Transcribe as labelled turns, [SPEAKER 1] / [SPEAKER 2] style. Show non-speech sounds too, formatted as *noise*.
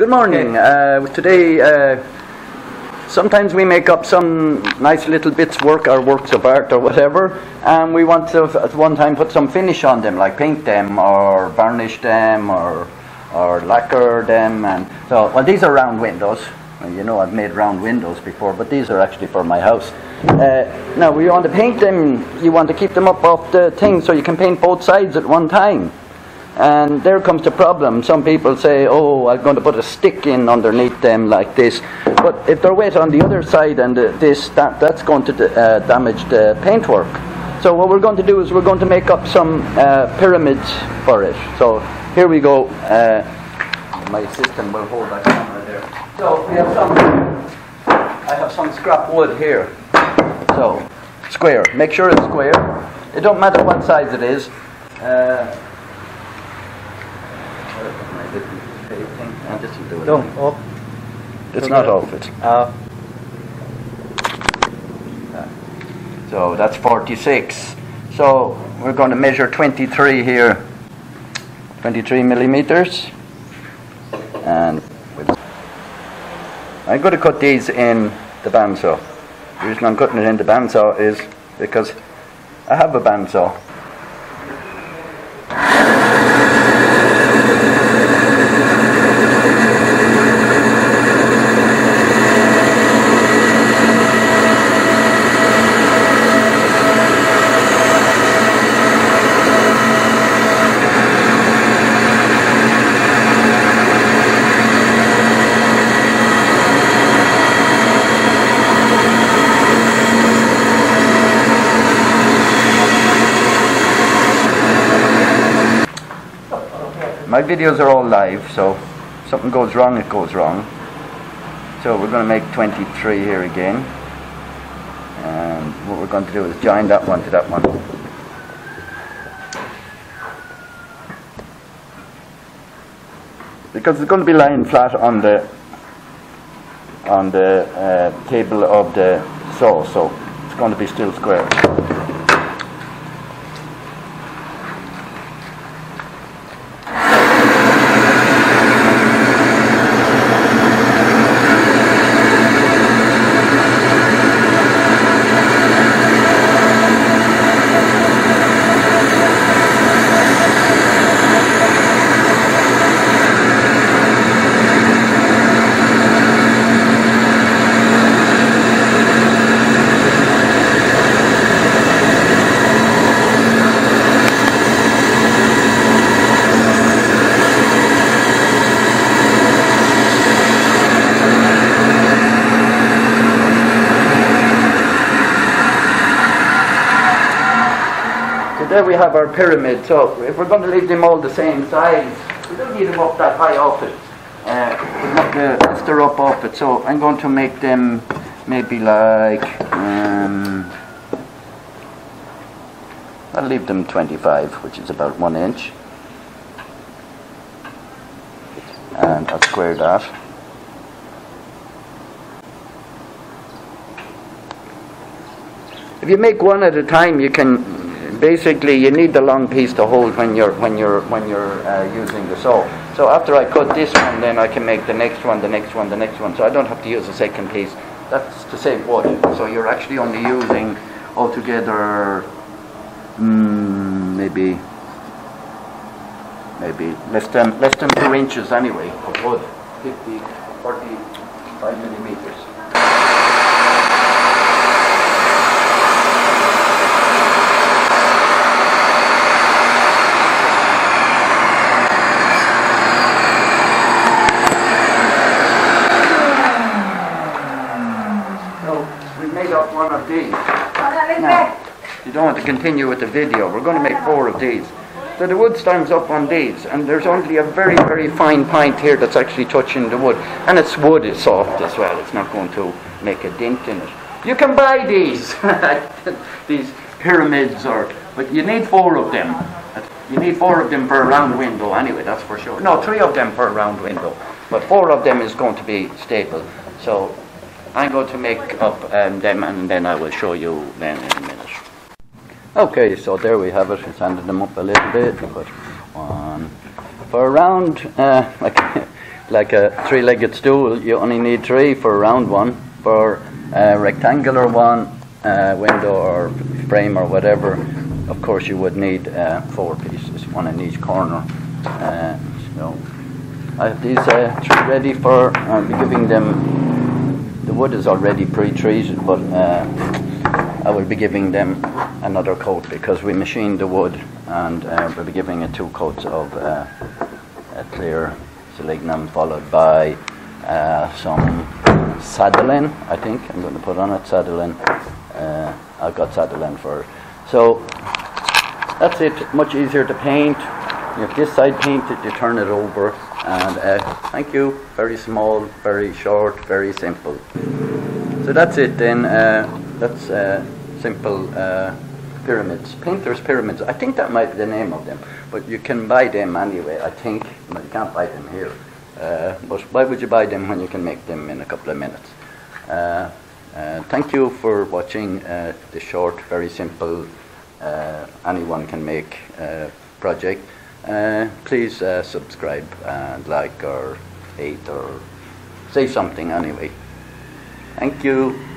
[SPEAKER 1] Good morning. Uh, today, uh, sometimes we make up some nice little bits work or works of art or whatever, and we want to at one time put some finish on them, like paint them or varnish them or or lacquer them. And so, well, these are round windows. You know, I've made round windows before, but these are actually for my house. Uh, now, we want to paint them. You want to keep them up off the thing so you can paint both sides at one time. And there comes the problem. Some people say, oh, I'm going to put a stick in underneath them like this. But if they're wet on the other side and uh, this, that, that's going to uh, damage the paintwork. So what we're going to do is we're going to make up some uh, pyramids for it. So here we go. Uh, my assistant will hold that camera there. So we have some, I have some scrap wood here. So, square. Make sure it's square. It don't matter what size it is. Uh,
[SPEAKER 2] No, off.
[SPEAKER 1] It's not off it.
[SPEAKER 2] Uh,
[SPEAKER 1] So that's 46. So we're going to measure 23 here. 23 millimeters. And I'm going to cut these in the bandsaw. The reason I'm cutting it in the bandsaw is because I have a bandsaw. My videos are all live, so if something goes wrong, it goes wrong. So we're going to make 23 here again. And what we're going to do is join that one to that one. Because it's going to be lying flat on the on the uh, table of the saw, so it's going to be still square. So there we have our pyramid. So if we're going to leave them all the same size, we don't need them up that high off it. Uh, we want the stir up off it. So I'm going to make them maybe like um, I'll leave them 25, which is about one inch, and I'll square that. If you make one at a time, you can basically you need the long piece to hold when you're when you're when you're uh, using the saw. So after I cut this one, then I can make the next one, the next one, the next one. So I don't have to use a second piece. That's to save wood. So you're actually only using altogether mm, maybe maybe less than less than two inches anyway of wood. 50, 45 millimeters. So we made up one of these. Now, you don't want to continue with the video. We're going to make four of these. So the wood stands up on these, and there's only a very, very fine point here that's actually touching the wood. And it's wood, it's soft as well. It's not going to make a dent in it. You can buy these, *laughs* these pyramids, or but you need four of them. You need four of them per round window anyway, that's for sure. No, three of them per round window. But four of them is going to be staple. So I'm going to make up um, them and then I will show you then in a minute. Okay, so there we have it. We sanded them up a little bit. Put one, for a round, uh, *laughs* like, like a three-legged stool, you only need three for a round one. For a rectangular one, uh, window or frame or whatever, of course you would need uh, four pieces, one in each corner. Uh, so I have these uh, three ready for, I'll be giving them, the wood is already pre-treated, but uh, I will be giving them another coat because we machined the wood and uh, we'll be giving it two coats of uh, clear selenium followed by uh, some Sadolin, I think I'm going to put on it, Sadolin. Uh, I've got Sadolin for So that's it, much easier to paint. You have this side painted, you turn it over and uh, thank you, very small, very short, very simple. So that's it then, uh, that's uh, simple uh, pyramids, painter's pyramids. I think that might be the name of them, but you can buy them anyway, I think. But you can't buy them here. Uh, but why would you buy them when you can make them in a couple of minutes? Uh, thank you for watching the short, very simple, anyone can make project. Uh, please uh, subscribe and like or hate or say something anyway. Thank you.